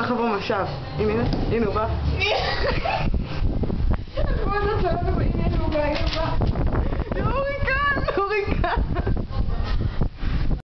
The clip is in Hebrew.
צריך לבוא משאב. הנה, הנה הוא בא.